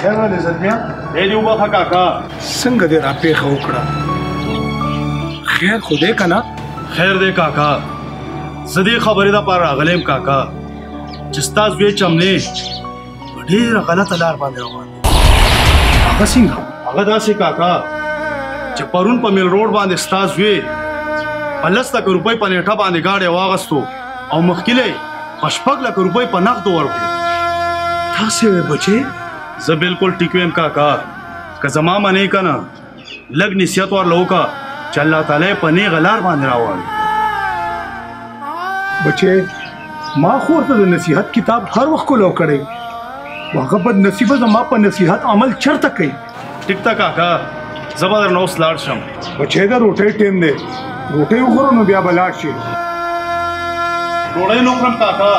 خیر ولې عزت میا دې دی وبخه کاکا څنګه دې را پیښه وکړه خیر خو دې کنه خیر دې کاکا زدي خبرې دا پار راغلم کاکا چې ستاسو یې چمنې په ډېره غلطه لار باندې روان دی هغه څنګه هغه داسې کاکا چې پرون په مل روډ باندې ستا زوی په لس لکه روپۍ په نیټه باندې ګاډی واغستو او مخکیلی په شپږ لکه روپۍ په نقدو ورکړو تاسې وې بچې زه بالکل ټیک ویم کاکا که زما منې که نه لګ نصیحت ورله وکړه چې الله تعالی په نه غلار باندې راوړ بچې ما خو ورته د نصیحت کتاب هر وخت کولو کړی هغه بد نصیبه زما په نصیحت عمل چرته کوي ټیک تا کاکا زبر نو سلاړ شم بچې دا روټي ټیم دی روټي وخورو نو بیا بلاړ شي روټي نو خورم کاکا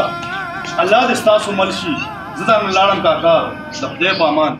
الله دې تاسو مل شي زه دا لاړم کاکا د خدای په امان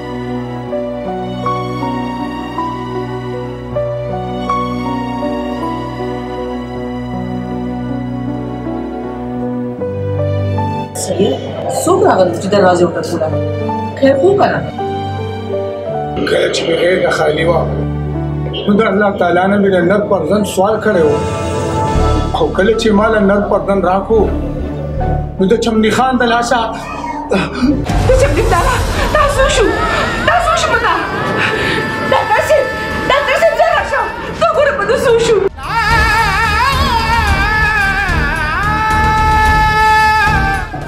څوک راغلی چې دروازه وټکوله خیر خو کنه کله چې غیر د خالی وا نو د الله تعالی نه مې نر پرځن سوال کړو او کله چې مال نر پرځن راکو نو د چمنی خان د لاسه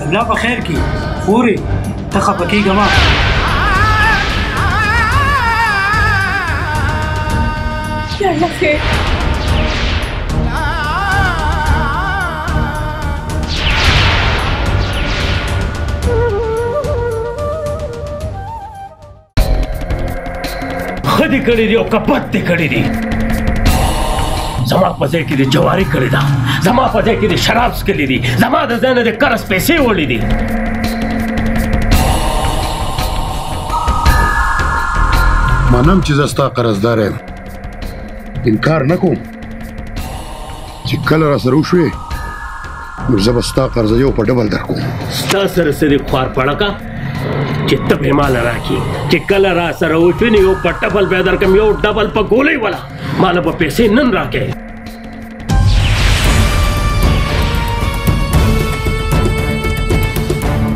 الله په خیر کې خورې ته خفه کېږه مه یا الله خیر خدي کړی دی او کپت دی کړی دی زما په ځای کې د جواری کړی دا زما په ځای کې د شراب سکلی دی زما د ځای نه د قرض پیسې وړي دي منم چې زه ستا قرضدار یم انکار نه کوم چې کله را سره وشوي نو زه به ستا قرضه یو په ډبل درکوم ستا سره سری خوار پړکا چې ته به مال راکی چې کله را سره وشوي نو یو په ډبل به درکم یو ډبل په ګولې ولا مال په پیسې نن راکې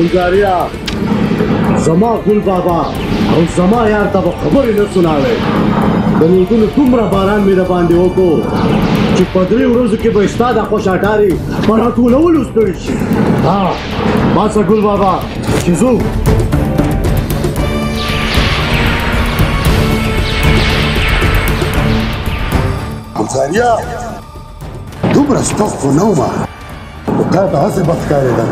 ګلزاریا زما ګل بابا او زما یار ته به خبرې نه سناوې د نیوګونو دومره باران مې د باندې وکړو چې په درې ورځو کې به ستا د خوشاټارې په راټولولو ستړي شي باسه ګل بابا چې ځو انصاریا دومره سپک خو نه ومه خو تا ته هسې بد ښکارېده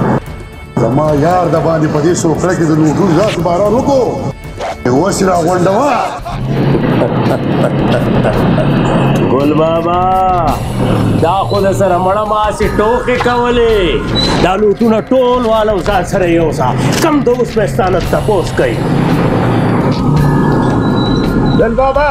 زما یار د باندې په دې سوکړه کې د لوټونو داسې باران وکړو اوس را غونډوا ګل بابا دا خو د سره مړه ماسي ټوخي کولې دا لوټونه ټول والو ځان سره یو سا کم دوست پستانه تپوس کوي ګل بابا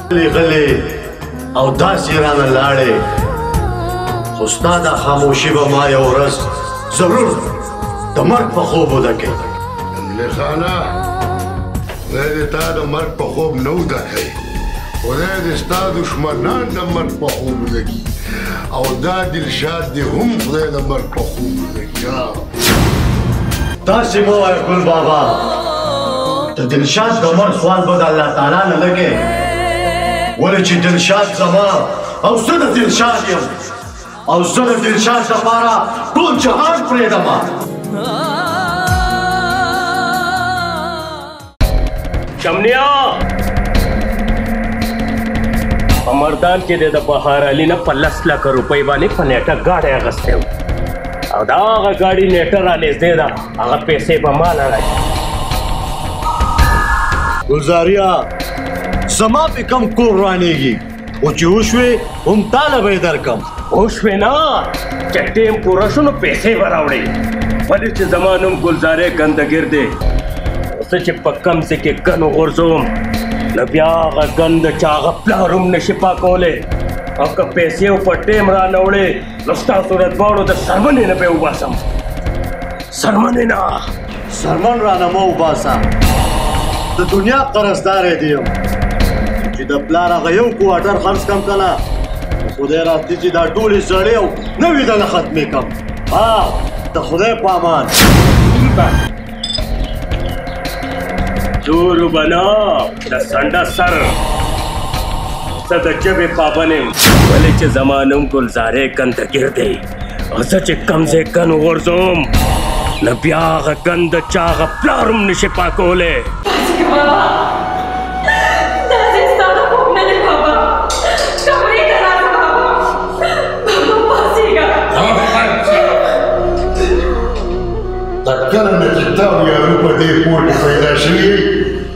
غلې غلې او داسې رانه لاړې خو ستا دا خاموشي به ما یو ورځ ضرور د مرګ په خوب وده کوي حمله خانه خدای دې تا د مرګ په خوب نه وده کوي خدای دې ستا دښمنان د مرګ په خوب وده کړي او دا دلشاد دې هم خدای د مرګ په خوب وده کړي تاسو مو وای ګل بابا ته دلشاد د عمر سوال به د الله تعالی نه لګي ولې چې دلشاد زما او زه د دلشاد یم او زه د دلشاد لپاره ټول جهان پرېږدم چمنیا په مردان کې د بهار علي نه په لس لکه روپۍ باندې په نیټه ګاډی اخیستی و او د هغه ګاډي نیټه را نږدې ده هغه پیسې به ما نه راځي ګلزاریا زما په کم کور رانیږي او چې وشوي هم تاله به یې درکم وشوې نه چې ټیم پوره شو نو پیسې به راوړې ولې چې زما نوم ګلزارې ګندګیر دی زه چې په کم ځای کې ګن وغورځوم نو بیا هغه ګن د چا هغه پلار هم نشي پاکولی او که پیسې او په ټیم را نه وړې نو ستاسو د دواړو د سرمنې نه به یې وباسم سرمنې نه سرمن رانه مه وباسه د دنیا قرضدار دی یم چې د پلار هغه یو کوارټر خرڅ کم که نه خدای راځي چې دا ټولې زړې او نوې دله ختمې کړم ها د خدای په امان دورو بنا د سنډه سر ته د ژبې پابند یم ولې چې زما نوم ګلزارې کندګیر دی زه چې کم ځای ګن وغورځوم نه بیا هغه ګن د چا هغه پلار هم نشي پاکولی تکرم کتاب یارو په دې پور کې پیدا شوی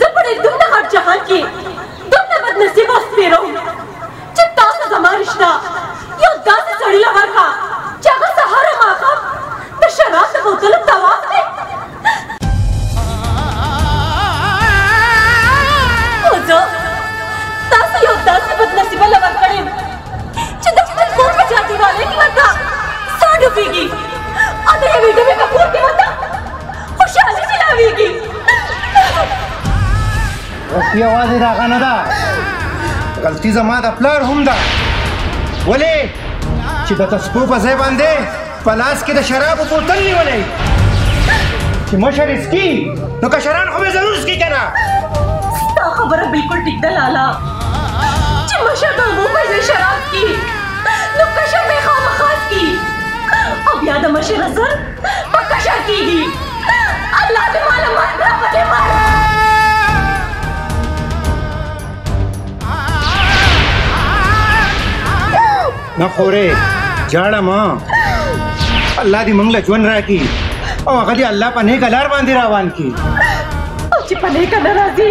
زه په دې دومره غټ جهان کې دومره بد نصیب او سپیروم چې تاسو زما رشتہ یو داسې سړي له ورکا چې هغه سهار او ماښام د شراب د بوتلو طواف دی خو زه تاسو یو داسې بد نصیبه له ورکړی یم چې د خپل کور په چاردیوالۍ کې ورته ساه ډوبېږي او د یوې ډبې په کور کې ورته خوشحالي سلاویږي غلطي یوازې د هغه نه ده غلطي زما د پلار هم ده ولې چې د تسپو په ځای باندې په لاس کې د شرابو بوتل نیولی چې مشر اسکي نو کشران خو به ضرور اسکي که نه ستا خبره بلکل ټیک ده لالا چې مشر د اوبو پر ځای شراب کي نو کشر به خامخا کي او بیا د مشر اثر په کشر کیږي الله دې مال مال را پدې مال نه خورې جاړه ما الله دې موږ له ژوند راکړي او هغه دې الله په نیکه لار باندې روان کړي او چې په نیکه نه راځي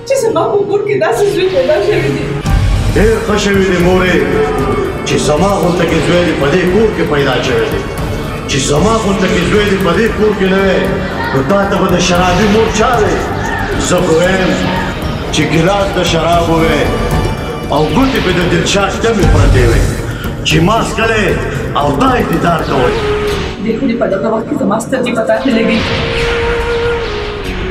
چې زما په کور کې داسې زوی پیدا شوی دی ډېر ښه شوی دی مورې چې زما غونته کې زوی دی په دې کور کې پیدا شوی دی چې زما غونته کې زوی دی په دې کور کې نه وی نو تا ته به د شرابي مور چا وی زه خو وایم چې ګیلاس د شرابو وی او ګوتې به د دلشاه ډمې پرتې وی چې ماس کړی او دا انتظار کوئ د خولې په دغه وخت کې زما سترګې په تا نه لګي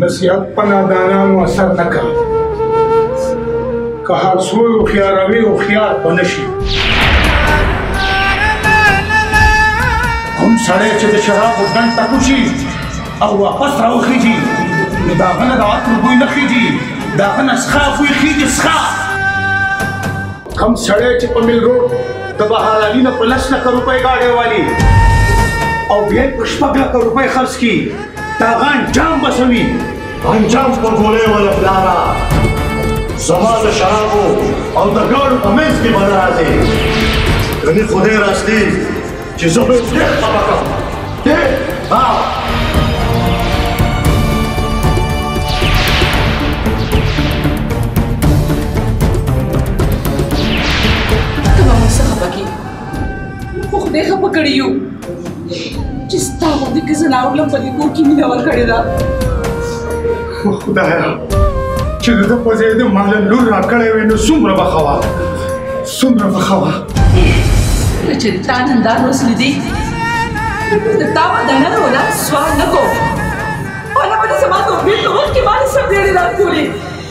نصیحت په نادانانو اثر نه کوي که هر څو هوښیاروي هوښیار به نه شي کوم سړی چې د شرابو ډنډ ته کوشي او واپس راوخیږي نو د هغه نه د عطر بوی نه خیږي د هغه نه څښا بوی خیږي څښا کوم سړی چې په مل روډ د بهرالي نه په لس لکه روپۍ ګاډی والي او بیا په شپږ لکه روپۍ خرڅ کړي تا غان جام بسوي انجام په ګولې ولا پلارا زما د شرابو او د ګاړو په منځ کې به راځي کني خدای راستي چې زه به دې خبره کوم دې ها خدای خپه کړی یو چې ستا غوندې که زناور له پدې کور کې مینه ورکړې ده خدایا چې د په ځای د مال لور راکړې وې نو څومره به خوا څومره به خوا چې تا نن دا روز لیدې د تا په دنه ولا سوال نه کوم ولا په دې سما ته وې ته وخت کې باندې سب ډېر راکولې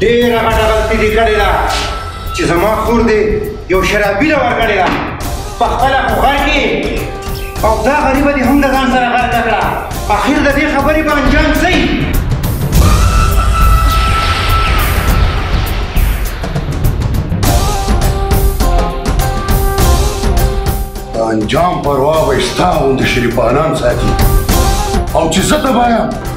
ډېره غټه غلطي دې کړې ده چې زما خور دې یو شرابي له ورکړې ده په خپله خو غر کې او دا غریبه دې هم د ځان سره غرقه کړه اخر د دې خبرې به انجام څه انجام پروا به ستا غوندې شریفانان ساتي او چې زه تبایم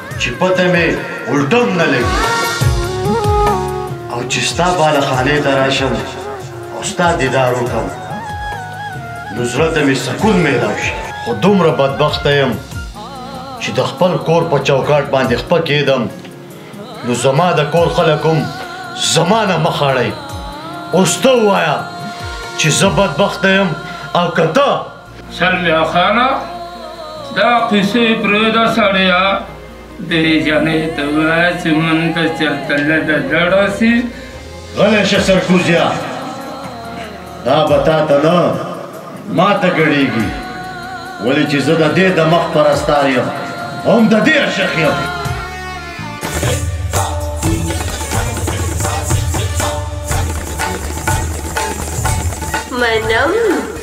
چې پته مې الټم نه لګي او چې ستا بالا خانه ته راشم او ستا دیدار وکم نو زړه ته مې سکون میلاو شي خو دومره بدبخته یم چې د خپل کور په چوکاټ باندې خپه کېدم نو زما د کور خلک هم زما نه مخ اړوي اوس ته ووایه چې زه بدبخته یم او که ته سلمیا خانه دا قصې پرېږده سړیا دې جنې ته وایه چې مونږ ته چېرته لږه ډډه سي غلی شه سرکوزیا دا به تا ته نه ما ته ګړېږي ولې چې زه د دې د مخ پرستار یم هم د دې عشق یم منم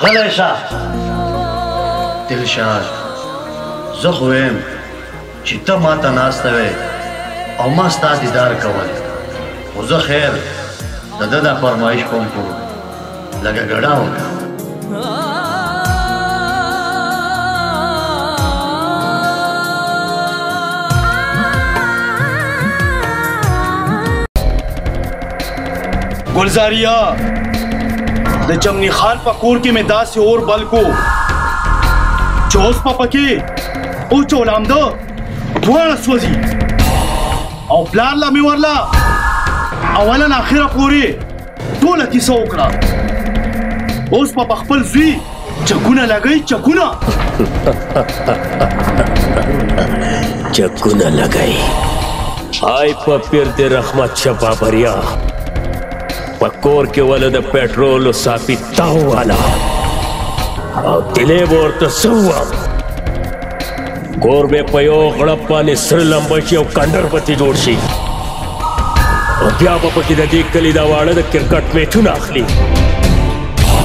غلی شه دلشاد زه خو ویم چې ته ما ته ناسته وې او ما ستا دیدار کول خو زه خیر د ده دا فرمایش کوم کړو لږه ګډا وکړه ګلزاریا د چمنی خان په کور کې مې داسې اور بل کو چې اوس په پکې او چولام ده دواړه سوځي او پلار لا مې ورلا اولا اخره پورې ټوله کیسه وکړه اوس په خپل زوی چکونه لګی چکونه چکونه لګی آی په پیر دې رحمت شپه بریا په کور کې ول د پېټرول صافي تاو والا او دلې ورته سوام کور به په یو غړپ باندې سره لمبه شي او کنډر به ترې جوړ شي او بیا به پکې د دې کلي دا واړه د کرکټ میچونه اخلي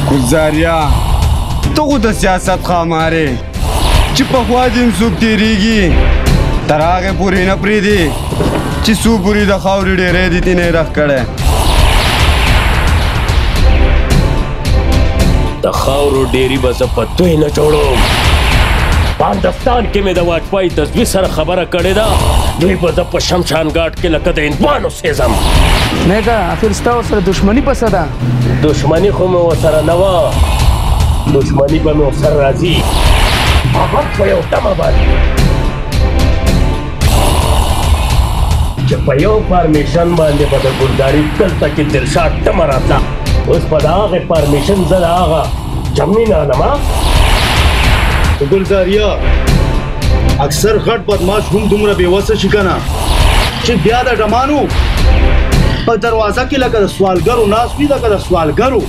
ګلزاریا ته خو د سیاست خامارې چې پخوا دین څوک تېرېږي تر هغې پورې نه پرېږدي چې څو پورې د خاورې ډېری دې دې نه یې رخ کړی د خاورو ډیری به زه په دوی نه جوړوم پاندستان کې مې د واجپای د زوی سره خبره کړې ده دوی به زه په شمشان ګاټ کې لکه د هندوانو سېزم نه کا اخر ستا سره دښمنی په صدا دښمنی خو مې وسره نه وه دښمنی به مې وسره راځي هغه په یو تمه باندې چې په یو پرمیشن باندې به د ګلداري دلته کې دلشاد تمه راتله اوس په د هغې پرمیشن زه د هغه جمنی نه علم ګلداریا اکثر غټ بدماش هم دومره بې وسه شي کنه چې بیا د ډمانو په دروازه کې لکه د سوالګرو ناس وي لکه د سوالګرو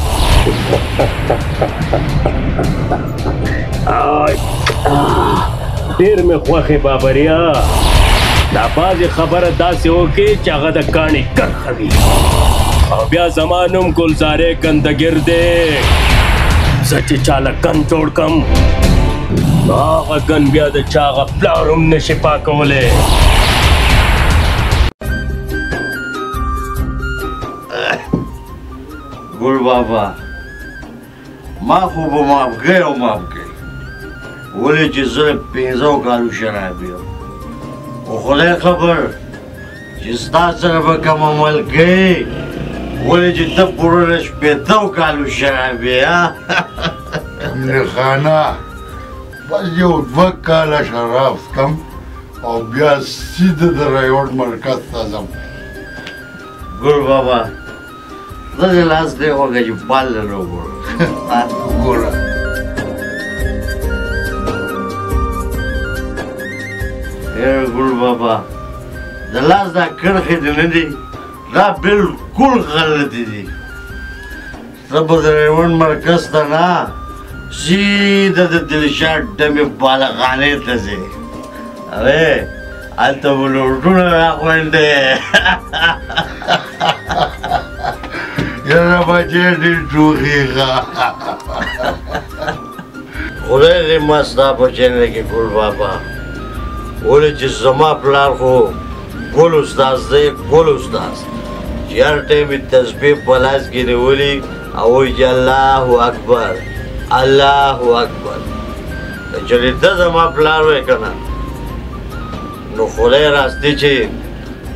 ډیر مې خوخه بابریا دا باز خبره داسې وکي چې هغه د کانی کرخه وي او بیا زمانوم ګلزارې کندګر دې سچ چاله کن جوړ کم هغه ګن بیا د چاغه پلاروم نشي پاکوله ګل بابا ما خو به مافګی او مافګی ولې چې زه پنځو کالو شراب یم خو خدای خبر چې ستا سره به کوم عمل کوي ولې چې ته پوره شپېتو کالو شراب یې امیر خانه بس یو دوه کاله شراب څکم او بیا سیده د رایوډ مرکز ته ځم ګل بابا دغه لاس دی وګه چې بال له وګوره وګوره ډېر ګل بابا د لاس دا کرښې دې نه دي دا بالکل غلطې دي زه به د ریوند مرکز ته نه سیده د دلشاد ډمې بالغانې ته ځې اره هلته به لوډونه راغونډې یاره بچی ډېر ټوخېږه خدای دې ما ستا په چینل کې ګل بابا ولې چې زما پلار خو ګل استاذ دی ګل استاذ چې هر ټایم یې تسبیح په لاس کې نیولي او وایي چې الله اکبر الله اکبر جلی ته زما پلار وای کنه نو خدای راستی چې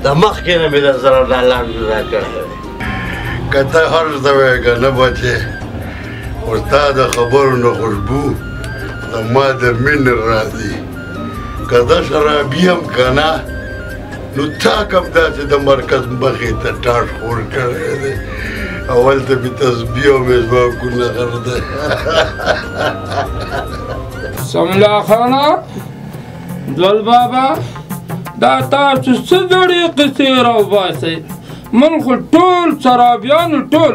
د مخ کې نه مې د زر ډالر جدا کړی که ته هر څه وای کنه بچې اوس تا د خبرو نه خوشبو زما د مینې راځي که زه شرابي یم کنه نو تا کوم داسې د مرکز مخې ته ټاټ خور کړی دی اول ته مې تسبیح او مسواکونه غر دی سملا خانه ګل بابا دا تاسو څه ډېرې قصې راوباسئ من خو ټول سرابیانو ټول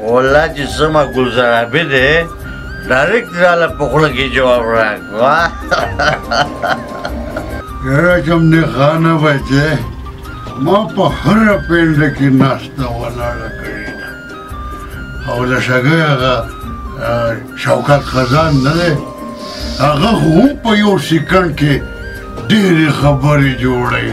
والله چې سمه ګلزرابي دی ډایرکټ راله په خوله کې جواب راکړه یاره کوم نه خانه بچې ما په هره پنډه کې ناسته ولاړه کړې ده او له شګۍ هغه شوکت خزان نه دی هغه خو هم په یو سیکنډ کې ډېرې خبرې جوړوي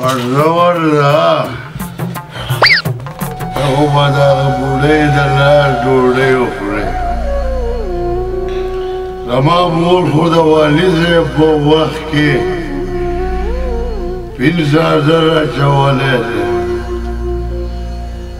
ورځه ورځه ته خو به دغه بوډۍ د لار ډوډۍ وخورې زما مور خو د والي صاحب په وخت کې پنځه زره اچولی دی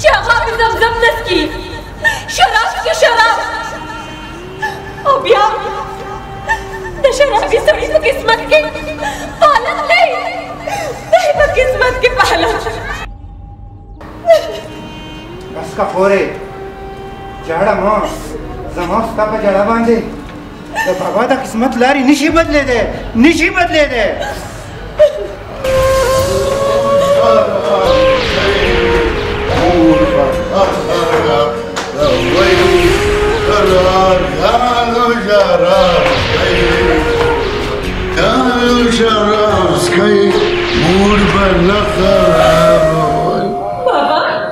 چې هغه په زمزم نه سکي شراب سکي شراب او بیا د شرابي سړي په قسمت کې پالت نه دی په قسمت کې پالت بس کا خورې جاړه مو زما ستا په جړه باندې د بابا د قسمت لارې نشي بدلېدی نشي بدلېدی شراب سکي مور به نه خرابوي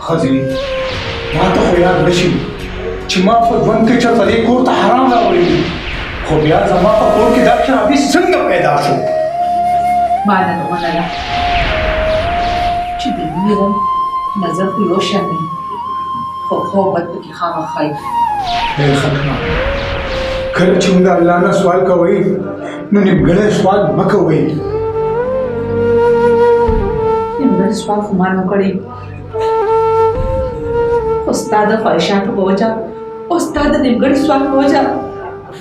ښځې، ماته خو یاد نه شي چې ما په ژوند کې چرته دې کور ته حرام راوړی دی خو بیا زما په کور کې دا خرابي څنګه پیدا شو معنا د مننه چې د میرم نظر په یو شان دی خو خو بد پکې خامخا وي ډېر ښه کړه کله چې موږ الله نه سوال کوي نو نیمګړی سوال مه کوئ نیمګړی سوال خو ما نه کړی استاد خواهشاتو په وجه استاد د نیمګړي سوال په وجه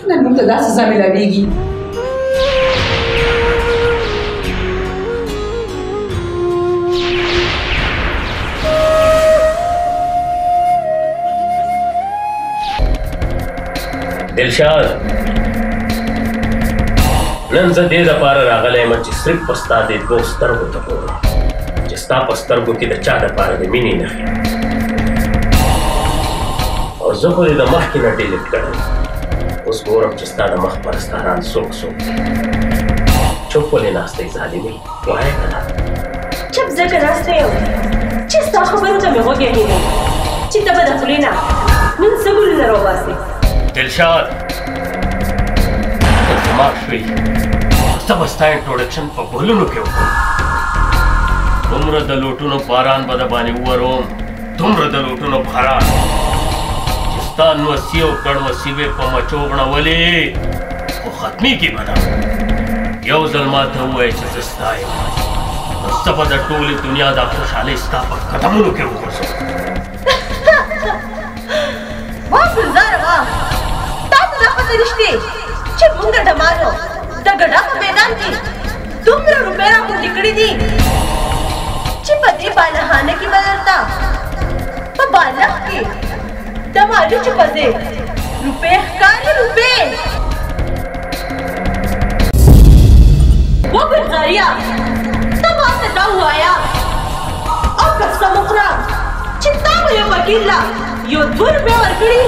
نن موږ ته دا سزا ملاویږي دلشاد نن زه دې لپاره راغلی یم چې صرف په ستا دې دوو سترګو ته ګورم ستا په سترګو کې د چا دپاره د مینې نښې او زه خو دې د مخکې نه ډیلیټ کړی اوس ګورم چې ستا د مخ پرستاران څوک څوک چوپ ولې ناست دی ظالمې وایه که نه چپ ځکه ناست یم چې ستا خبرو ته مې غوږ یې چې ته به د خولې نه نن څه ګلونه راوباسې دلشاد زما شوي مخته به ستا انټروډکشن په بولونو کې وکړم دومره د لوټونو باران به د باندې ووروم دومره د لوټونو باران چې ستا نوسي او کړوسي به په مچو غړولې خو ختمېږي به نه یو ځل ما ته ووایه چې زه ستا یم نو زه به د ټولې دنیا دا خوشحالۍ ستا په قدمونو کې وغورځوم وا ګلزار وا تا ته دا پته نشته چې مونږ ډمانو د ګډا په میدان کې دومره روپۍ را غونډې کړې دي چې په دې بالهانه کې به درته په بالښت کې د مالوچو په ځای روپۍ ښکاري روپۍ وګرځایا ته ما ته دا وایا او قسم وکړه چې تا به یو وکیل لا یو دوه روپۍ ورکړي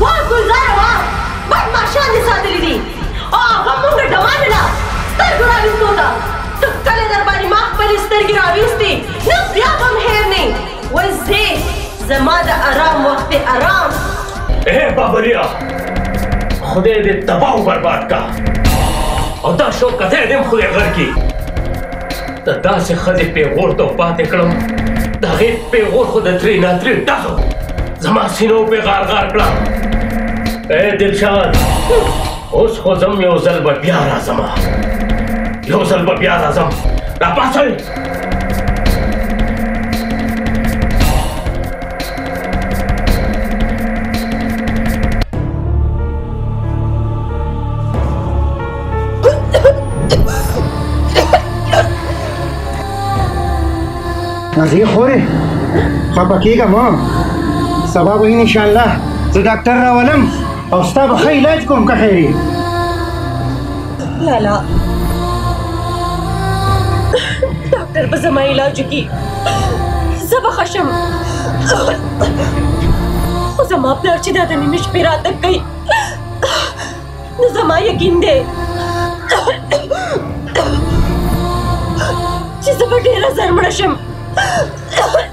وا ګلزار وا بدمعشان دې ساتلي دي او هغه مونږ ډمان لا سترګو راویستو ته ته کله در باندې ما خپلې سترګې راویستې نو بیا به هم هېر نه وس دې زما د آرام وخت دې آرام اے بابریا خدای دې تباہ او برباد کا او دا شو کته دې خدای غر کی ته دا چې خځه پیغور ته پاتې کړم دا غي پیغور خو د تری نه تری ډغو زما سینو په غار غار کړم اے دلشاد اوس خو زم یو ځل بیا راځم یو ځل بیا راځم راپاسئ نازي خورې خپه کېږه مه سبا به ان شاء الله زه ډاکټر راولم او ستا به ښه علاج کوم که خیر لالا ډاکټر به زما علاج وکړي زه به ښه شم خو زما پلار چې دا د نیمې شپې راتګ کوي نو زما یقین دی چې زه به ډېره زر مړه شم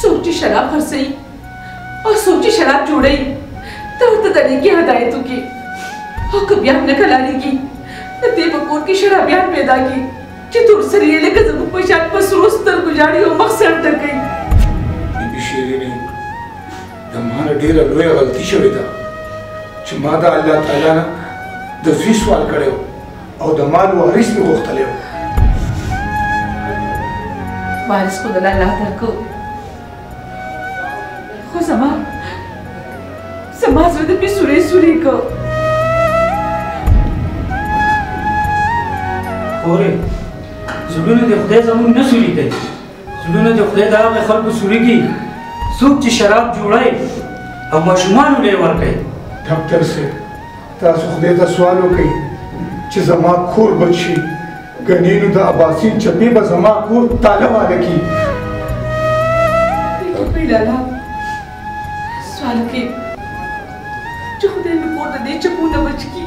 څوک چې شراب خرڅوي او څوک چې شراب جوړوي ته ورته د نیکي هدایت وکړي او که بیا هم نه کلاریږي نو دې په کور کې شرابیان پیدا کړي چې تور سري یې لکه زموږ په شان په سرو سترګو ژاړي او مخ سر ته کوي بیبي شیرینې د ما نه ډېره لویه غلطي شوې ده چې ما د الله تعالی نه د زوی سوال کړی و او د مال وارث مې غوښتلی و. وارث خو د الله درکو خو زما زما زړه د پې سورې سورې کو خورې زړونه د خدای زموږ نه سوري کوي زړونه د خدای د هغه خلکو سورېږي څوک چې شراب جوړوي او ماشومانو له یې ورکوي ډاکټر صاحب تاسو خدای ته سوال وکړئ چې زما کور بچ شي ګنې نو د اباسین چپې به زما کور تاله واله کړي چپې لالا سوال وکړئ چې خدای مې کور د دې چپو نه بچ کړي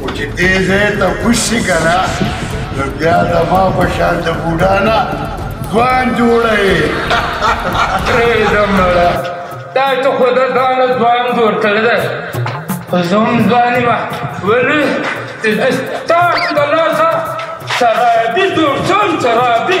او چې دې ځای ته کوز شي که نه نو بیا زما په شان د بوډا نه ځوان جوړوي پرېږدم مړه دا ته خو د ځانه ځوان جوړ کړی دی خو زه هم ځوان یم ولې چې زه ستاسو د لاسه شرابي جوړ شوم شرابي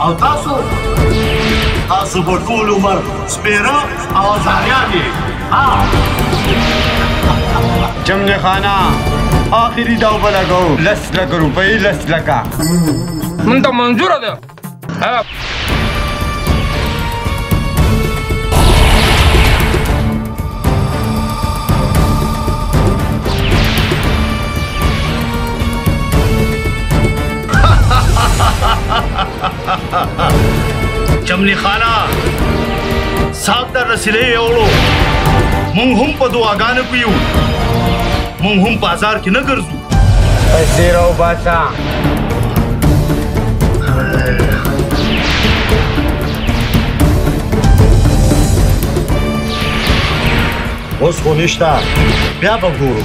او تاسو تاسو په ټول عمر سپیره او زاریان یې جنگ خانه آخری داو په لګو لس لک روپۍ لس لکه مونږ ته منظوره ده چملی خانا ساک در رسیلې یوړو مونږ هم په دعاګانو کې یو مونږ هم په بازار کې نه ګرځو پیسې راو باسا اوس خو نشته بیا به ګورو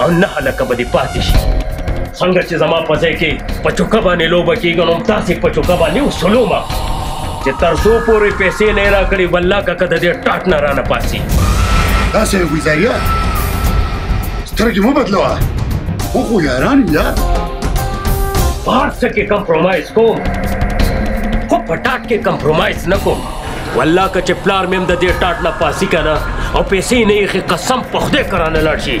او نه هلکه به دې پاتې شي څنګه چې زما په ځای کې په چوکه باندې لوبه کېږي نو تاسې په چوکه باندې وسلومه چې تر څو پورې پیسې نه را کړي والله کاکه د دې ټاټ نه رانه پاسي داسې یو ګزاریات سترګې مو بدلوه خو خو یاران یا په هر څه کې کمپرومایز کوم خو په ټاټ کې کمپرومایز نه کوم والله که چې پلار مې هم د دې ټاټ نه پاسي که نه او پیسې یې نه ایښې قسم په خدای که رانه لاړ شي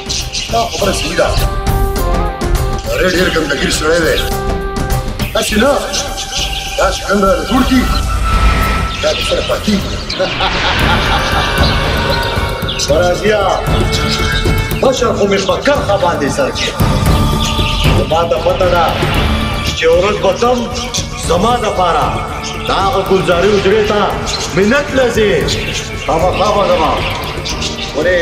دا خبره صحیح ده ډېر ډېر ګندګیر سړی دی هسې نه دا چې ګند را جوړ کړي دا د سره پاتې سرازیا مشر خو مې په کرښه باندې سر کې ما ته پته ده چې ورځ به تم زما دپاره د هغه ګلزاري حجرې ته منت لځې خامخا به زما ورې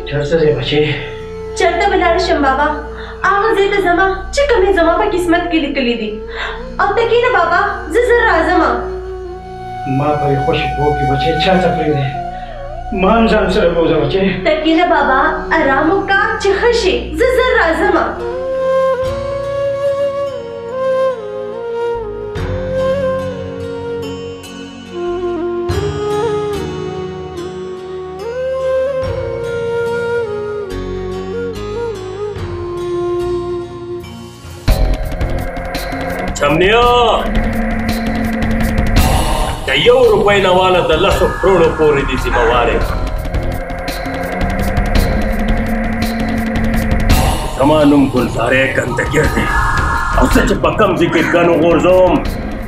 چرته دې بچې چرته به لاړ شم بابا هغه ځای ته ځمه چې کومې زما په قسمت کې لیکلي دي او ته کېنه بابا زه زر راځم ما پرې خوشې پوه کې بچې چرته پرېږدې ما هم ځان سره بوځه بچې ته کېنه بابا ارام وکړه چې ښه شې زه زر راځم چمنیا د یو روپۍ نه والا د لسو کروړو پورې دي ذمه وارې زما نوم ګلزارې ګندګیر دی او څه چې په کم ځای کې ګنو غورځوم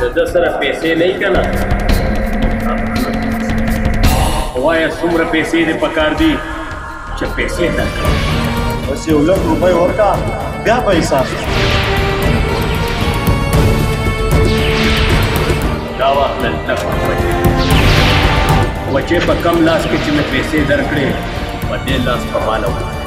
د ده سره پیسې نه که نه وایه څومره پیسې دې پکار دي چې پیسې درکړم بس یو لک روپۍ ورکړه بیا به حساب دا واخله لک روپۍ وچې په کم لاس کې چې مې پیسې درکړې په دې لاس په ماله وکړه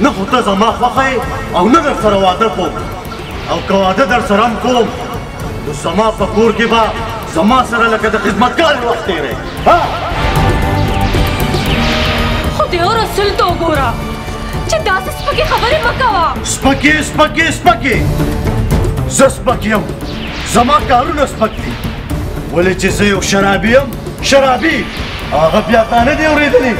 نه خو ته زما خوښه یې او نه در سره واده کوم او که واده در سره هم کوم نو زما په کور کې به زما سره لکه د خدمتګار وخت تېری خو د یو رسول ته وګوره چې داسې سپکې خبرې مه کوه سپکې سپکې سپکې زه سپک یم زما کارونه سپک دي ولې چې زه یو شرابي یم شرابي هغه بیا تا نه دی اورېدلی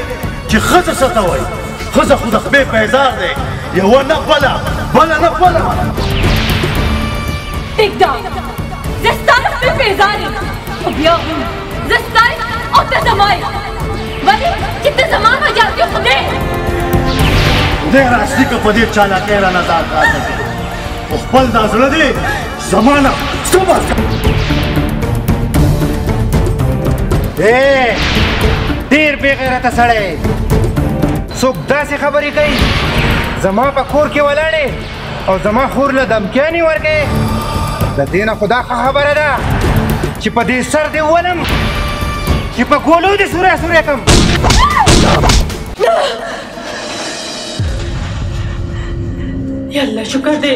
چې ښځه څه ته وایي ښځه خو د خپې پیزار دی یوه نه بله بله نه بله ټیک دا زه ستا د خپې پیزار یم خو بیا هم زه ستا او ته زما یې ولې چې ته زما مجال کې خدای خدای راسي که په دې چالاکۍ رانه ځان خلاص کړي خو خپل دا زړه دی زمانہ صبر اے ډیر بے غیرته سړی څوک داسې خبرې کوي زما په کور کې ولاړې او زما خور له دمکیانې ورکې د دې نه خو دا ښه خبره ده چې په دې سر دې ولم چې په ګولو دې سوری سوری کړم یالله شکر دی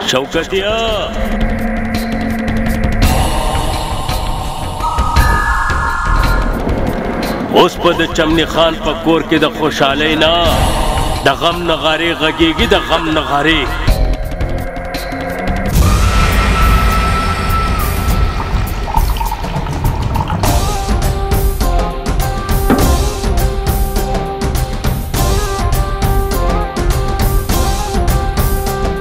شوکتیا اوس په د چمنی خان په کور کې د خوشحالۍ نه د غم نغارې غږیږي د غم نغارې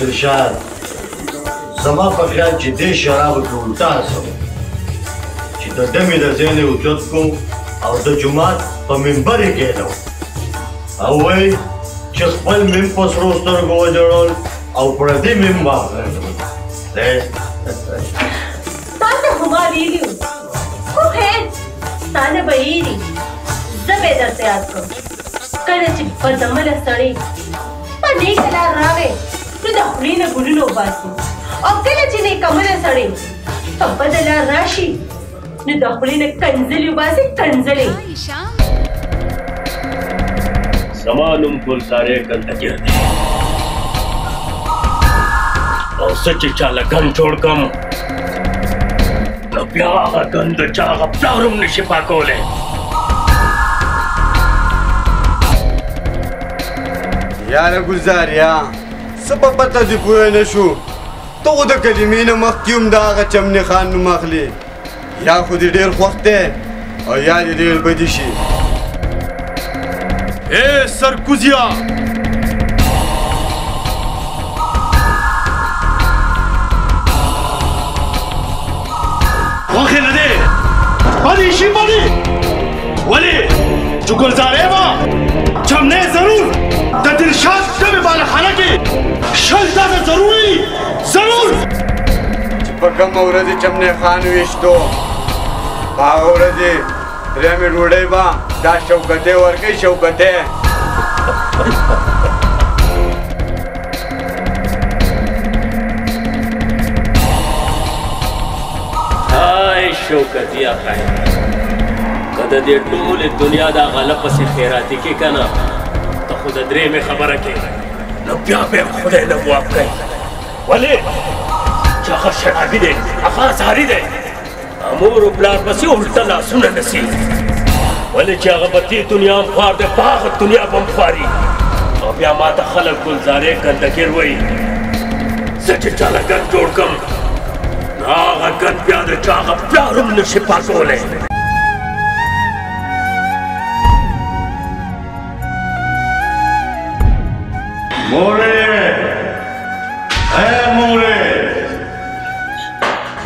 دلشاد زما په خیال چې دې شرابو کې الټا هڅه چې د ډمې د ځای نه اوچت کو او د جومات په منبر یې کېنو او وایي چې خپل مم په سرو سترګو وجړول او پردي مم واغل دی تا ته هما ویلي خو خیر تا نه به یې زه به درته یاد کوم کله چې په دمله سړی په دې کې لار راغې نو د خولې نه ګلونه وباسي او کله چې نه کمنه سړی په بده لار راشي نو د خولې نه کنځلې وباسي کنځلې زما نوم ګلزارې کندګیر دی او څه چې چا له ګن جوړ کړم نو بیا هغه ګن د چا هغه پلار هم نشي پاکولی یاره ګلزاریا څه په پته دې پوه نه شو ته خو د کلمې نه مخکې هم د هغه چمنې خان نوم اخلې یا خو دې ډېر خوښ دی او یا دې ډېر بدي شي ای سرکوزیا خوښې نه دی بدي شي بدي ولی چې ګلزارې ما چمنه ضرور د دلشاد دمه بالا خانه کې شل زده ضروري ضرور په کوم ورځ چمنه خان وشتو هغه ورځ درې مې ډوډۍ با دا شوکته ورکې شوکته هاي شوکت یا خیر کده دې ټول دنیا دا غلط پسې خیراتی کې کنه ته خود درې مې خبره کې نو بیا به خدای نه موافق ولی چې هغه شرابي دی هغه ازهري دی مور او پلار پسې الټه لاسونه نسی ولې چې هغه په دې دنیا هم خوار دی په هغه دنیا به هم خواري او بیا ما ته خلک ګلزارې ګندګیر وایي زه چې چا له ګند جوړ کړم نو هغه ګند بیا د چا هغه پلار هم نه شي پاکولی مورې اے مورې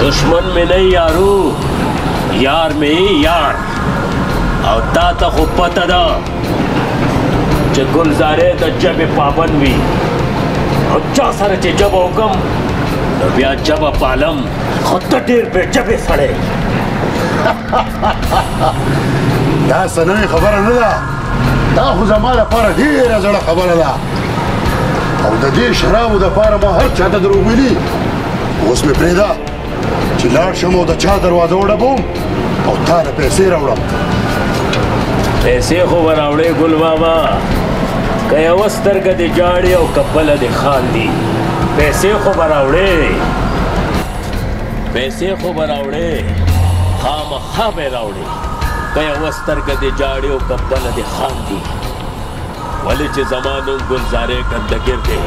دشمن مې نه یارو یار مې یار او تا ته خو پته ده چې ګلزارې د جبې پابند وي او چا سره چې جبه وکم نو بیا جبه پالم خو ته ډېر بې جبې سړی دا څه نوې خبره نه ده دا خو زما لپاره ډېره زړه خبره ده او د دې شرابو دپاره ما هر چا ته دروغ ویلي اوس مې پرېږده چې لاړ شم او د چا دروازه وډبوم او تا ته پیسې راوړم پیسې خو به راوړې ګل بابا که یوه سترګه دې جاړې او که بله دې خاندي پیسې خو به راوړې پیسې خو به راوړې خامخا به یې راوړې که یوه سترګه دې جاړې او که بله دې خاندي ولې چې زما نوم ګلزارې کندګیر دی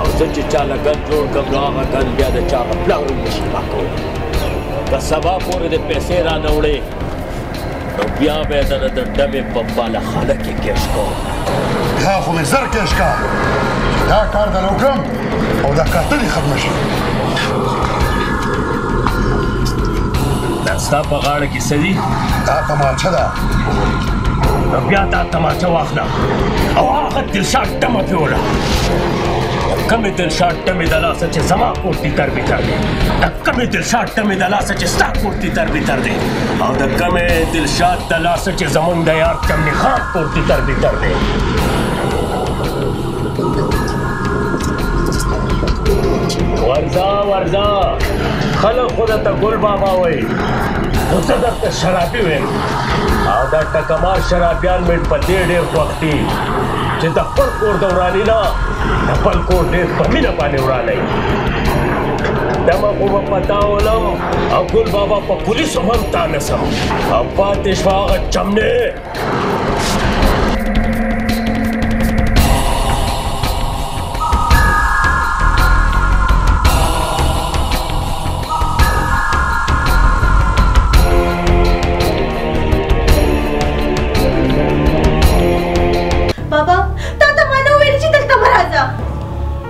او زه چې چا له ګن جوړ کړم نو هغه ګن بیا د چا په پلار هم نشي پاکولی که سبا پورې دې پیسې رانه وړې نو بیا به زه د ډبې په بالا خانه کې کېش کوم دا خو مې زر کېش کا دا کار د لوکم او دا کاتلې ختمه شي دا ستا په غاړه کې څه دي دا تماچه ده نو بیا دا تماچه واخله او هغه دلشاد ټمه پې وله کمې دلشاد ټمې د لاسه چې زما کور دي تر بې تر دی د کمې دلشاد ټمې د لاسه چې ستا کور دي تر بې تر دی او د کمې دلشاد د لاسه چې زمونږ د یار چمني خان تور تیتر بیتر دی ورځه ورځه خلک خو درته ګل بابا وایي خو زه درته شرابي وایم او دا ټکمار شرابیان مې په دې ډېر خوښ دي چې د خپل کور د وراني نه د خپل کور ډېر په مینه باندې ورانوي دمه خو به پتا ولم او ګل بابا په پولیسو هم تا نسم او پاتې شو هغه چمنې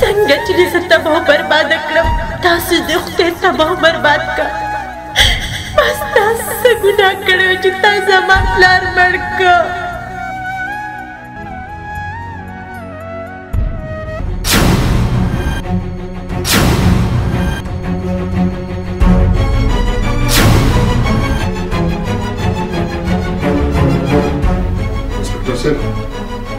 څنګه چې دې زه تباه برباده کړم تاسو دې خدای تباه برباد کا ما ستا څه ګناه کړی چې تا زما پلار مړ که Thank you.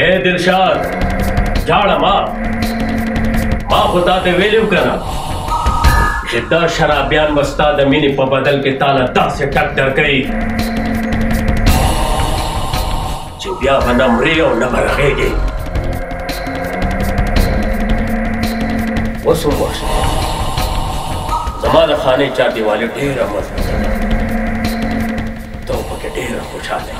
اے دلشاد جاړه ما ما خو تا ته ویلو کنه چې دا شرابیان وستا د مینې په بدل کې تاله داسې ټک درکوي چې بیا به نه مرې او نه به رغېږې اوس هم وخت زما د خانې چاردیوالي ډېره مضبوطه ته خو پکې ډېره خوشحاله یې.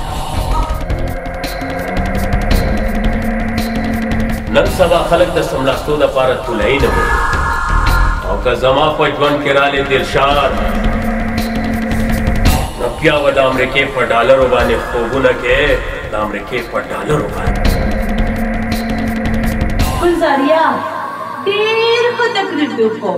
نن سبا خلک د څملاستو لپاره طلعي نه وایي او که زما په ژوند کې رالې دلشاد، نو بیا به د امریکې په ډالرو باندې خوبونه کوې، د امریکې په ډالرو باندې. ګلزاریا، ډېر ښه تقریر دې وکړ.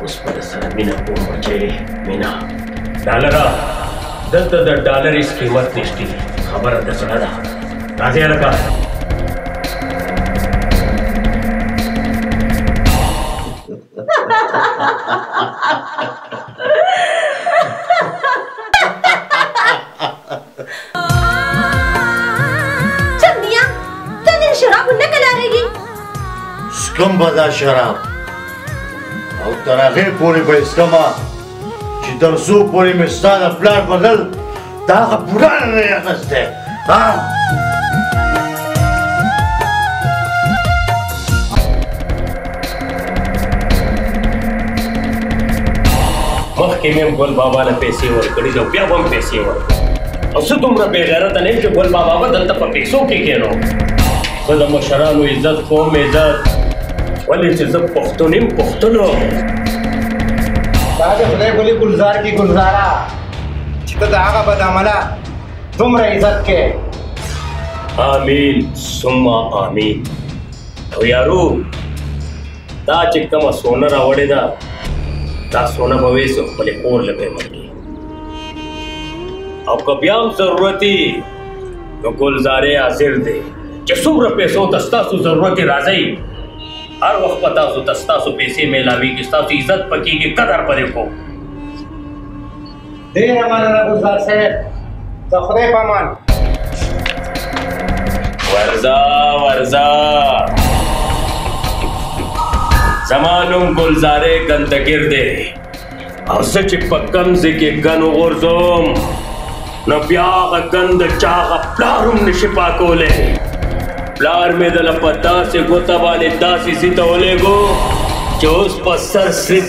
اوس به درسره مینه کوم بچې مینه ډالره دلته د ډالر هیڅ قیمت نشتی خبره د زړه ده راځې هلکه چندیا ته د شراب نه کلاریږي سکم به دا شراب او تر هغې پورې به یې سکمه چې تر څو پورې مې ستا د پلار بدل د هغه پوره نه یې اخیستی مخکې مې هم ګل بابا له پیسې ورکړي دي او بیا به هم پیسې ورکړي او زه دومره بې غیرته نه یم چې ګل بابا به دلته په پیسو کې کښېنوم زه د مشرانو عزت کوم عزت ولې چې زه پښتون یم پښتون وم دا د خدای بلې ګلزار کې ګلزاره چې ته د هغه بدعمله دومره عزت کې آمین ثم آمین او یارو دا چې کومه سونه راوړې ده دا سونه به وې څو خپلې کور له پیمه کې او که بیا هم ضرورت وي نو ګلزارې حاضر دی چې څومره پیسو ته ستاسو ضرورت راځي هر وخت په تاسو ته ستاسو پیسې میلاویږي ستاسو عزت پکېږي قدر پرې کوو ډیره مننه ګلزار صاحب د خدای په امان ورځه ورځه زما نوم ګلزارې ګندګیر دی او زه چې په کم ځای کې ګن وغورځوم نو بیا هغه ګن د چا هغه پلار هم نشي پاکولی پلار مې دله په داسې ګوته باندې داسې ځي ته ولېږو چې اوس په سر سري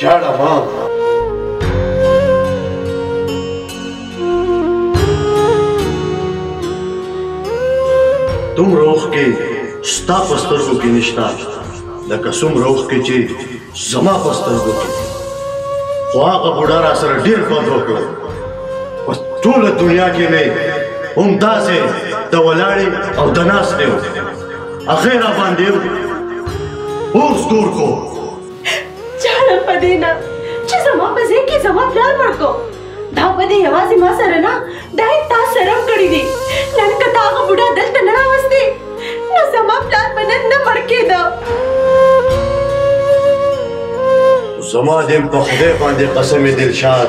جاړه ماما دوم روخ کې ستا پسترګو کې نشتا لکه سوم روخ کې چې زما پسترګو کې خو هغه بوډا را سره ډیر بد وکړ په ټوله دنیا کې مې هم داسې د ولاړې او د ناستې و هغې را باندې اوس دور کو جاړم په دې نه چې زما په ځای کې زما پلار مړ کو دا په دې یوازې ما سره نه دا یې تا سره هم کړي دي نن که تا هغه بوډا دلته نه راوستې نو زما پلار به نن نه مړ کېده زما دې په خدای باندې قسم دلشاد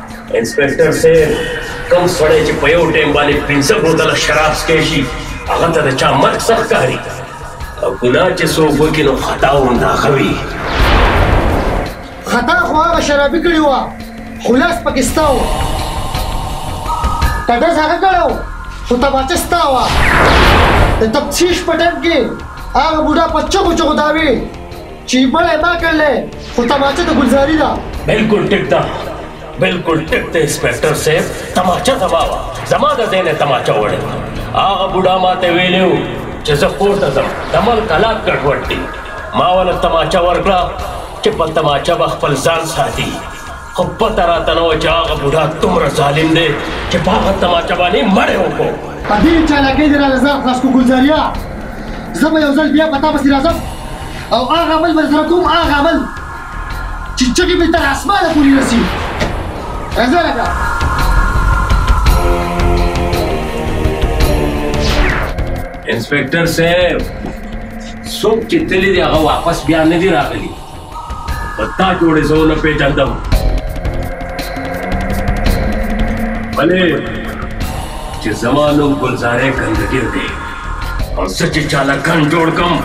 انسپکټر صیب کوم سړی چې په یو ټایم باندې پنځه بوتله شراب څکې شي هغه ته د چا مرګ څه ښکاري او ګناه چې څوک وکړي نو خطا هم د هغه وي خطا خو هغه شرابي کړي وه خو لاس پکې ستا و ته ډز هغه کړی و خو تباچه ستا وه د تفتیش په ټایم کې هغه بوډا په چغو چغو داوي چې بل یې ما کړل خو تماچه د ګلزاري ده بالکل ټیک ده بالکل ټیک ده انسپکټر صاحب تماچه زما وه زما د ځای نه تماچه وړې هغه بوډا ما ته ویلی و چې زه کور ته ځم د ملک حالات ګډوډ دي ما وله تماچه ورکړه چې په تماچه به خپل ځان ساتي خو پته راته نه وه چې هغه بوډا دومره ظالم دی چې په هغه تماچه باندې مړ یې وکړو. په دې چالاکۍ دې راله ځان خلاص کړو ګلزاریا! زه به یو ځل بیا په تا پسې راځم او هغه عمل به درسره کوم، هغه عمل چې چغې به یې تر اسمانه پورې رسي. راځه لږه! انسپکټر صاحب! څوک چې تللي دي هغه واپس بیا نه دي راغلي. بتا جوړې زه ونه پېژندم بلې چې زما نوم ګلزارې ګندګیر دی او زه چې چاله ګن جوړ کړم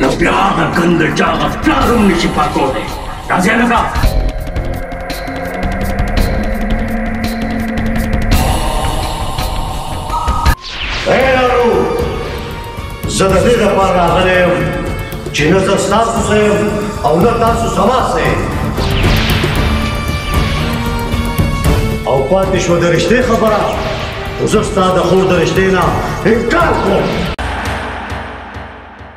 نو بیا هغه ګند چا هغه پلار هم نشي پاکولی راځې لږه اے نارو زه د دې لپاره راغلی یم چې نه زه ستاسو سره یم او نه تاسو زما سره او پاتې شوه د رښتې خبره خو زه ستا د خور د رښتې نه انکار کوم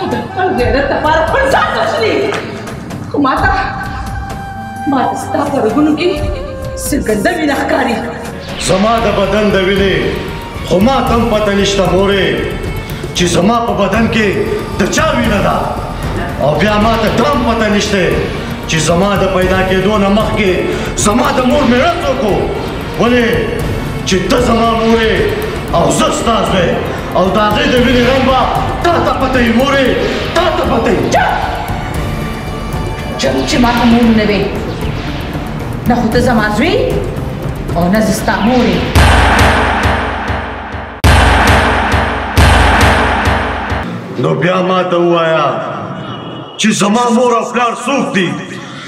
او د خپل غیرت لپاره خپل ځان وژني خو ما ته ما ته ستا په رګونو کې څرګنده وینه ښکاري زما د بدن د وینې خو ما ته هم پته نشته مورې چې زما په بدن کې د چا وینه ده او بیا ما ته دا هم پته نشته چې زما د پیدا کېدو نه مخکې زما د مور مېړه څوک ولې چې ته زما مورې او زه ستا زوی او د هغې د وینې رنګ به تا ته پته وي مورې تا ته پته وي چم چې ما ته مور نه وې نه خو ته زما زوی او نه زه ستا مور یم نو بیا ما ته ووایه چې زما مور او پلار څوک دي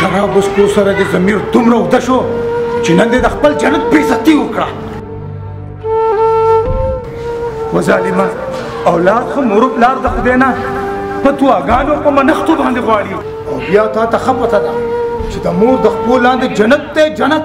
شراب اوس کو سره د ضمیر دومره اوږده شو چې نن دې د خپل جنت بې عزتي وکړه وظالمه اولاد خو مور او پلار د خدای نه په دعاګانو په منښتو باندې غواړي او بیا تا ته ښه پته ده چې د مور د خپو لاندې جنت دی جنت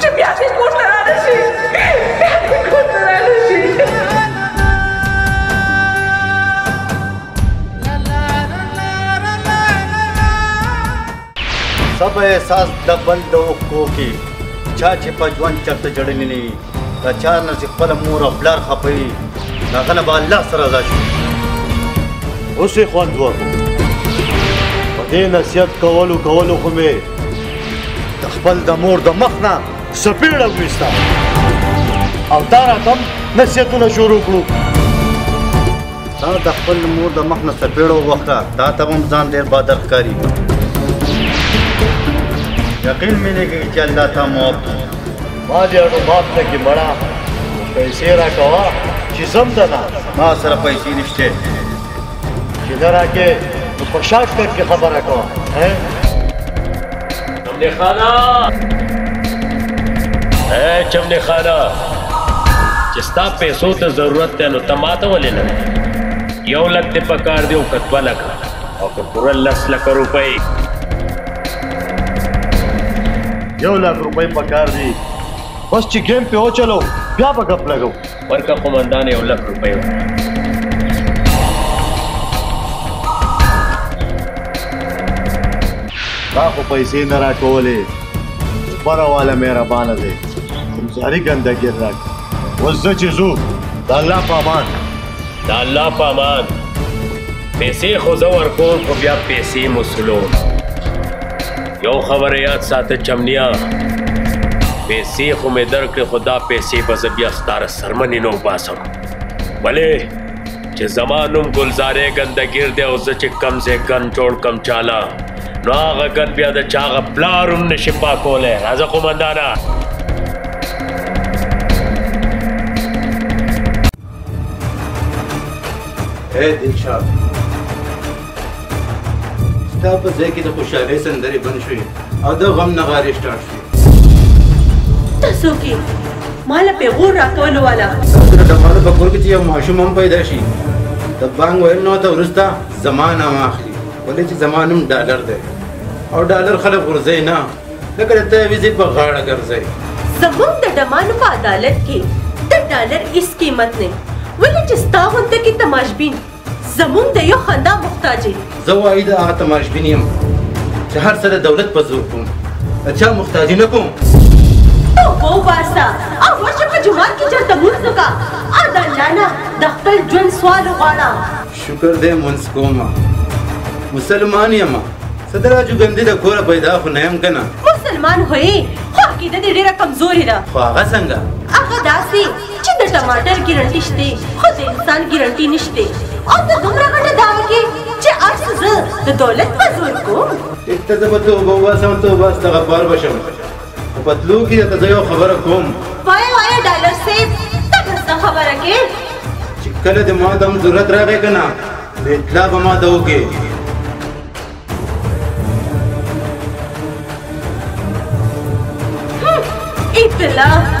چې بیا دې کور ته را نه شي بیا دې کور ته را نه شي سب احساس د بل د اوښکو کې چا چې په ژوند چرته جړلې نه د چا نه چې خپل مور او پلار خپوي هغه نه به الله سره رضا شي اوس یې خوند وکړو په دې نصیحت کولو کولو خو مې د خپل د مور د مخ نه سپېړه وویسته او دا راته هم نصیحتونه شروع کړو دا د خپل مور د مخ نه سپېړه ووخته دا ته هم ځان ډېر بادر ښکاري یقین مې نه کوي چې الله تا معاف کړي ما دې اړو معاف نه کړي مړه پیسې راکوه چې زم ته نه ما سره پیسې نشته چې درا کې نو په شاک تک کې خبره کو اے چمنه خانا اے چمنه خانا چې ستا پیسو ته ضرورت ده نو ته ماته ولې نه یو لک دې په کار دی او کتبه لک او که پوره لس لک روپۍ یو لک روپۍ په کار دی بس چې ګیم په وچلو بیا به ګپ لګو ورکه قومندان یو لک روپۍ ورکړه دا خو پیسې نه راکولې بره والا مهربانه دی سمساري ګندګیر راکړه اوس زه چې ځو د الله په امان د الله په امان پیسې خو زه ورکوم خو بیا پیسې مسلوم یو خبره یاد ساته چمنیا پیسې خو مې درکړې خو دا پیسې به زه بیا ستا له څرمنې نه وباسم بلې چې زما نوم ګلزارې ګندګیر دی او زه چې کم ځای ګن جوړ کم چاله نو هغه ګن بیا د چا هغه پلار هم نشي پاکولی راځه قومندانه اے دلشاد ستا په ځای کې د خوشحالۍ سندرې بند شوې او د غم نغارې سټارټ شوې ته څوک یې ما له پیغور راکولو والا ستاسو د ډمانو په کور کې چې یو ماشوم هم پیدا شي د بانګ ویل نو ته وروسته زما نام اخلي ولې چې زما نوم ډالر دی او ډالر خلک غورځوي نه لکه د ته ویزې په غاړه ګرځي زمونږ د ډمانو په عدالت کې د ډالر هیڅ قیمت نه ولې چې ستا غونده کې تماشبین زمونږ د یو خندا محتاج یې زه وایي د هغه تماشبین یم چې هر څه د دولت په زور کوم چا محتاج نه کوم توبه وباسه او ورشه په جومات کې چېرته لمونځ وکړه او د الله نه د خپل ژوند سوال وغواړه شکر دې مونږ کوم مسلمان یم صدرا جو ګندې د کوره پیدا خو نه يم کنه مسلمان هوې خو عقیده دې ډیره کمزوري ده خو هغه څنګه هغه داسې چې د ټماټر ګرنټي شته خو د انسان ګرنټي نشته او ته دومره غټه دعوه کې چې اصل زه د دولت په زور کوم ته زه به توبه واسم توبه استغفار وشم په تلو کې ته زه یو خبره کوم وای وای ډالر سیب ته بس دا خبره کې چې کله د ما دم ضرورت راغی کنه به اطلاع به ما ته وکې اطلاع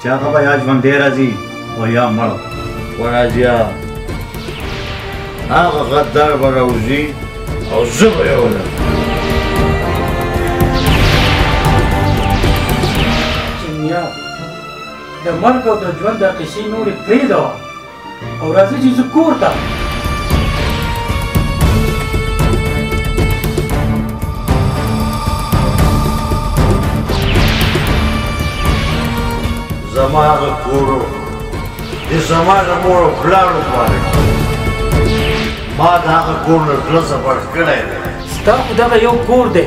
چې هغه به یا ژوندی راځي او یا مړ وراځیا هغه غدار به راوځي او زه به یې ولم د مرګ او د ژوند د قصې نورې پرېږده او راځه چې زه کور ته زما د کورو د زما د مور او پلار مبارک ما د هغه کور نه زړه زبر کړی دی ستا خو دغه یو کور دی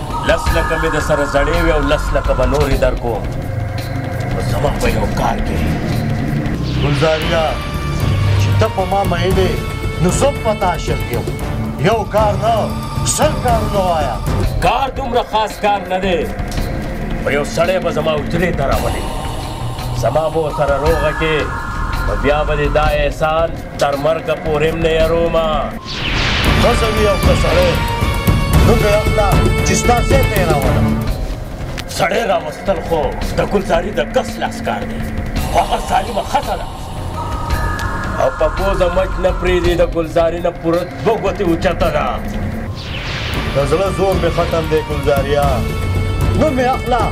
لس لکه مې د سره زړې وي او لس لکه به نورې درکوم خو زما په یو کار کې ګلزاریا چې ته په ما مین یې نو زه په تا عاشق یم یو کار نه سل کارونه وایه کار دومره خاص کار نه دی خو یو سړی به زما حجرې ته راولي زما به ورسره روغه کې نو بیا به دې دا احسان تر مرګه پورې هم نه یارومه ښځه وي او که سړی نو زړه خلا چې ستا ځای ته یې راولم سړی راوستل خو د ګلزاري د کس لاس کار دی خو هغه ظالمه ښځه ده او په پوزه مچ نه پرېږدي د ګلزاري نه پوره دوه ګوتې اوچته ده د زړه زور مې ختم دی ګلزاریا نو مې اخلا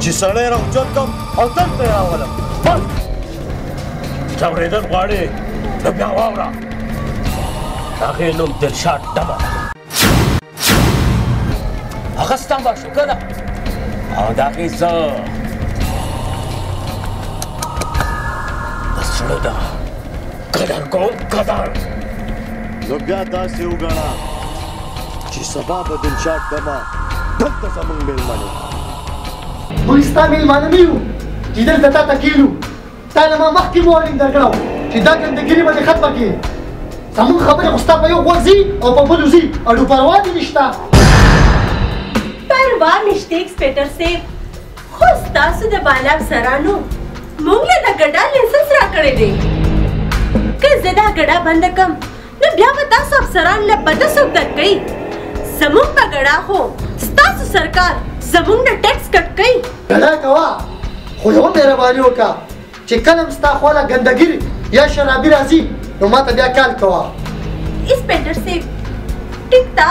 چې سړی راوچت کړم او دلته یې راولم بس چې اورېدل غواړې نو بیا واوره د هغې نوم دلشاد ډمه ده هغه ستا معشوقه ده او د هغې زه د زړه ده قدر کوم قدر نو بیا داسې وګڼه چې سبا به دلشاد ډمه دلته زمونږ مېلمه دی موږ ستا میلمانه نه یو چې دلته تا ته کېنو تا له ما مخکې وارنینګ درکړی و چې دا ګندګیري به دې ختمه کړې زموږ خبرې خو ستا په یو غوږ ځي او په بل ځي اډو پروا دې نشته پروا نشته ایکسپیټر صاحب خو ستاسو د بالا افسرانو موږ له دا ګډا لایسنس راکړی دی که زه دا ګډا بنده کړم نو بیا به تاسو افسران له بده څوک درکوي زموږ په ګړه خو ستاسو سرکار زموږ نه ټیکس کټ کوي ګړه کوه خو یوه مهرباني وکړه چې کله هم ستا خواله ګندګیر یا شرابي راځي نو ماته بیا کال کوه انسپکټر صاحب ټیک ده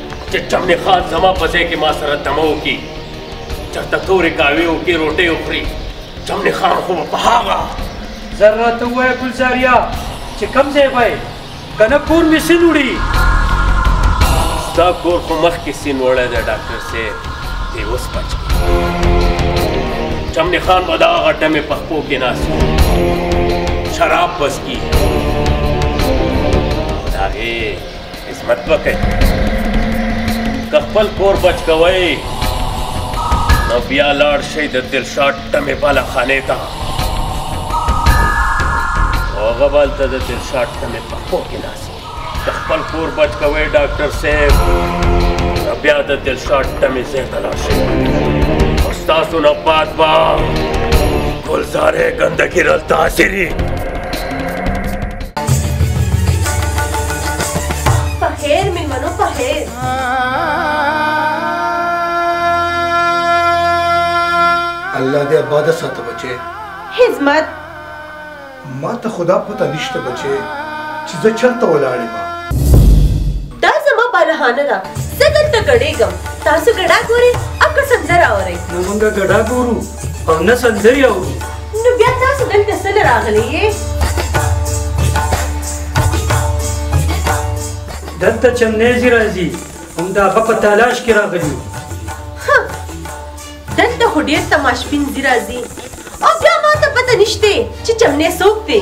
چې چمن خان زما په ځای کې ما سره دمه وکړي چرته تورې کاوې وکړي روټۍ وخوري چمن خان خو به په هغه زر راته ووایه ګلزاریا چې کوم ځای به یې که نه کور مې سین وړي ستا کور خو مخکې سین وړی دی ډاکټر صاحب دی اوس بچ چمن خان به د هغه ډمې په خپو کې ناست شراب بس کي خدمت وکړئ که خپل کور بچ کوئ نو بیا لاړ شئ د دلشاد ټمې بالاخانې ته هغه به هلته د دلشاد ټمې په خپو کې ناست که خپل کور بچ کوئ ډاکټر صاحب نو بیا د دلشاد ټمې ځای ته لاړ شئ او ستاسو نه بعد به ګلزارې ګندګي رلتاسري په خیر میلمنو په خیر الله دې آباد ساته بچې خدمت ما ته خدا پته نشته بچې چې زه چرته ولاړ یم دا زما بلهانه ده زه دلته ګډېږم تاسو ګډا ګورئ او که سندره اورئ نو موږ ګډا ګورو او نه سندرې اورو نو بیا تاسو دلته څه له راغلي یې دلته چنیزي راځي همدا هغه په تلاش کې راغلي دلته خو ډېر تماشبین دي راځي او بیا ما ته پته نشته چې چمنې څوک دی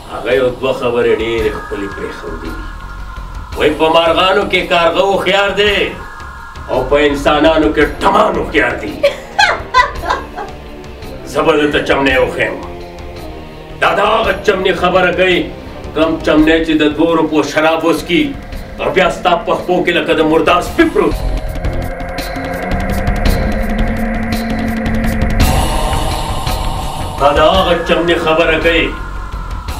هغه یو دوه خبرې ډېرې ښکلې پرېښودې دي وایي په مارغانو کې کارغه هوښیار دی او په انسانانو کې ټمان هوښیار دی زه به درته چمنی وښیم دا د هغه چمني خبره کوي کم چمنی چې د دوه روپو شراب وڅکي او بیا ستا پښپو کې لکه د مردار سپي پروت تا د هغه چمنې خبره کوي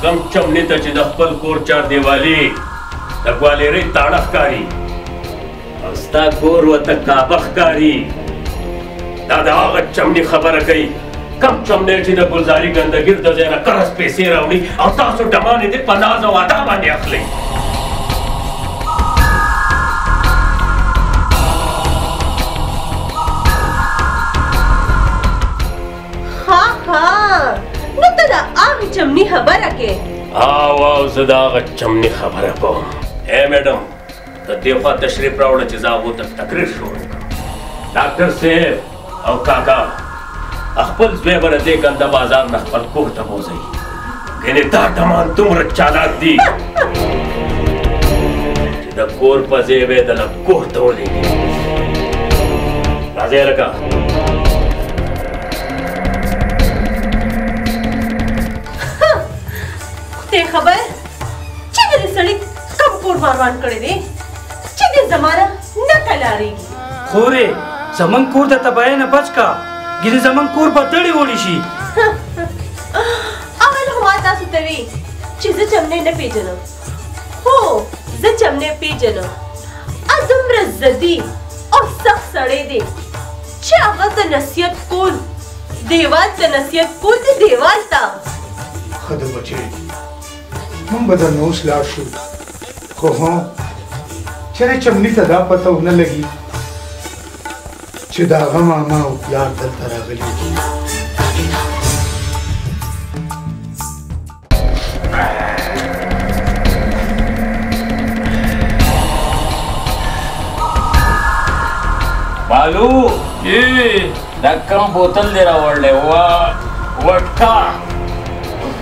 کم چمنې ته چې د خپل کور چار دیوالي د ګوالېرۍ تاړه ښکاري او ستا کور ورته کعبه ښکاري دا د هغه چمني خبره کوي کم چمنی چې د ګلزاري ګندګیر د ځای نه قرض پیسې راوړي او تاسو ډمانې دې په ناز او ادا باندې اخلئ چمنی خبره کې او او زه دا غ چمنی خبره کوم اے میډم ته دې خوا تشریف راوړه چې زه هغو ته تقریر شروع کړم ډاکټر صاحب او کاکا خپل زوی به د دې ګنده بازار نه خپل کور ته بوځئ ګنې دا ډمان دومره چالاک دي چې د کور په ځای به یې دله کور ته ولېږي راځئ هلکه خدای خبر چې د دې سړي کم کور ماروان کړی دی چې دې زماره نه کلاریږي خورې زمون کور د تباهۍ نه بچ کا ګینه زمون کور په تړي وړي شي اول هو تاسو ته وی چې زه چمنه نه پیژنم هو زه چمنه پیژنم ازمره زدي او سخت سړی دی چې هغه ته نصیحت کول دیوال ته نصیحت کول دی دیوال ته خدای بچي مونږ به درنه اوس لاړ شو خو هو چېرې چمني ته دا پته ونه لګي چې د هغه ماما او پلار دلته راغلي بالو دا کم بوتل دی راوړلی وه وټکا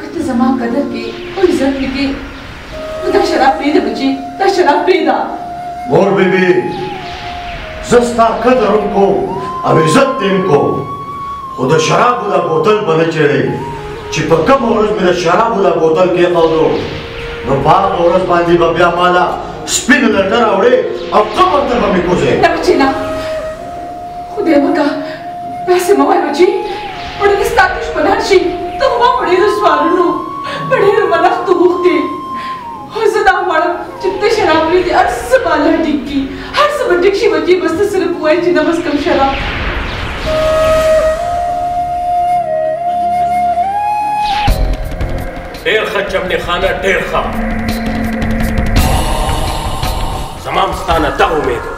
که ته زما قدر کې او عزت مې کې نو دا شراب پرېږده بچي دا شراب پرېږده مور بي بي زه ستا قدر هم کوم او عزت دې هم کوم خو د شرابو دا بوتل به نه چېړې چې په کومه ورځ مې د شرابو دا بوتل کېښودو نو په هغه ورځ باندې به بیا ماله سپین لټر اوړې او قبر ته به مې کوزې نه بچې نه خدای مو ته داسې مه وایه چې مړه دې ستا دښمنان شي ته خو ما په ډېرو سوالونو په ډېرو منښتو غوښتې خو زه دا غواړم چې ته شراب پرېږدې هر څه به الله ټیک کړي هر څه به ټیک شي وکیل به ستاسو سره ووايي چې نه به څکم شراب. ډېر ښه چمنې خانه ډېر ښه. زما هم ستا نه دا امید و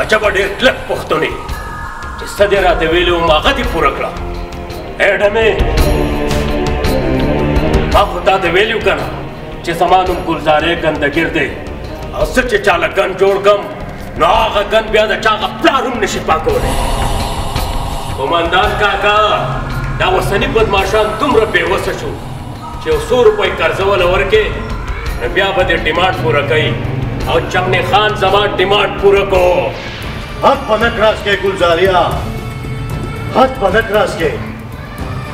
عجبه ډېر کلک پښتون یې چې څه دې راته ویلي وم هغه دې پوره کړه اډمې ما خو تا ته ویلي که نه چې زما نوم ګلزارې ګندګیر دی او زه چې چا له ګن جوړ کړم نو هغه ګن بیا د چا هغه پلار هم نشي پاکولی قومندان کاکا دا اوسني بدماشان دومره بېوسه شو چې یو څو روپۍ قرضه وله ورکې نو بیا به دې ډیمانډ پوره کوي او چمنې خان زما ډیمانډ پوره کو حد په نه کراس کې ګلزاریا حد په نه کراس کې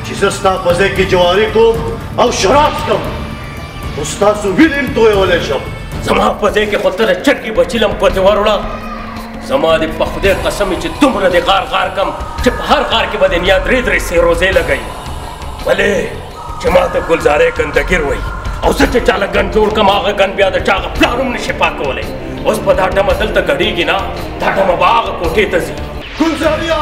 چې زه ستا په ځای کې جواري کوم او شراب څکم خو ستاسو وینې هم تویولی شم زما په ځای کې خو ته د چرګې بچي لم پتې وروړه زما دې په خدای قسم چې دومره دې غار غار کم چې په هر غار کې به دې نیا درې درې سې روزې لګوي بلې چې ما ته ګلزارې ګندګیر وایي او زه چې چاله ګن جوړ کم هغه ګن بیا د چاغه پلار هم نشي پاکولی اوس په دا ډمه دلته ګډېږي نه دا ډمه به هغه کوټې ته ځي ګلزاریا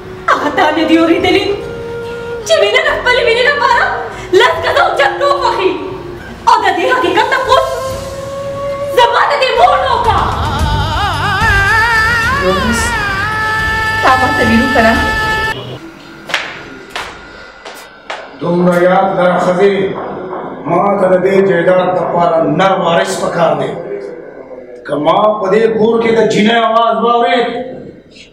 هغه تا نه دی اورېدلی چې مینه د خپلې مینې لپاره لس کسه او جګړو خوښي او د دې حقیقت تپوس زما د دې مور نه وکړه روز تا ما ته ویرو کړه دومره یاد لره ښځې ما ته د دې جایداد لپاره نر وارث پکار دی که ما په دې کور کې د جینۍ اواز واورېد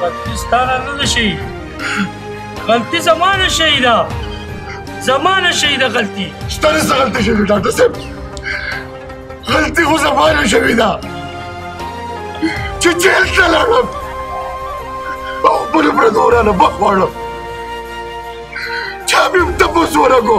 غلطي ستانه نه ده شهید غلطي زما نه شهیده زما نه شهیده غلطي ستا نه څه غلطي شوې ډاکټر صاحب غلطي خو زما نه شوې ده چې جیل ته لاړم او خپلو پردو ورانه بخ واړم چا مې هم تپوس ورکړو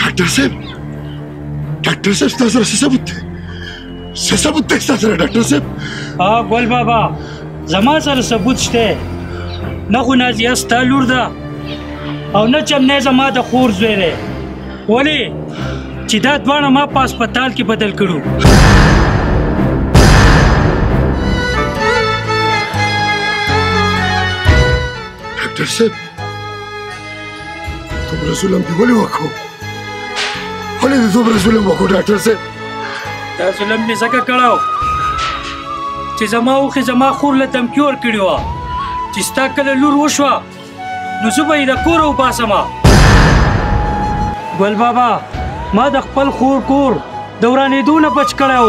ډاکټر صاحب ډاکټر صاحب ستاسو سره څه ثبوت دی څه ثبوت دی ستاسو سره ډاکټر صاحب ها ګل بابا زما سره ثبوت شته نه خو نازیه ستا لور ده او نه چمنی زما د خور زوی دی ولې چې دا دواړه ما په هسپتال کې بدل کړو ډاکټر صاحب دومره ظلم دې ولې وکړو ولې دې دومره ظلم وکړو ډاکټر صاحب دا ظلم مې ځکه کړو چې زما اوښې زما خور له دمکي ورکړې وه چې ستا کله لور وشوه نو زه به یې د کوره وباسم ګل بابا ما د خپل خور کور د ورانېدو نه بچ کړی و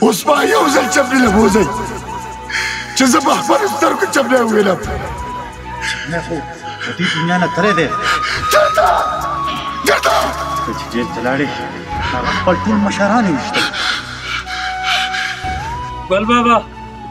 اوس ما یو ځل چپلی له بوځئ چې زه په خپلو سترګو چپلی ووینم نه خو د دې دنیا نه تری دی چېرته چېرته ته چې جیل ته لاړې هغه خپل ټول مشران یې ویشتل ګل بابا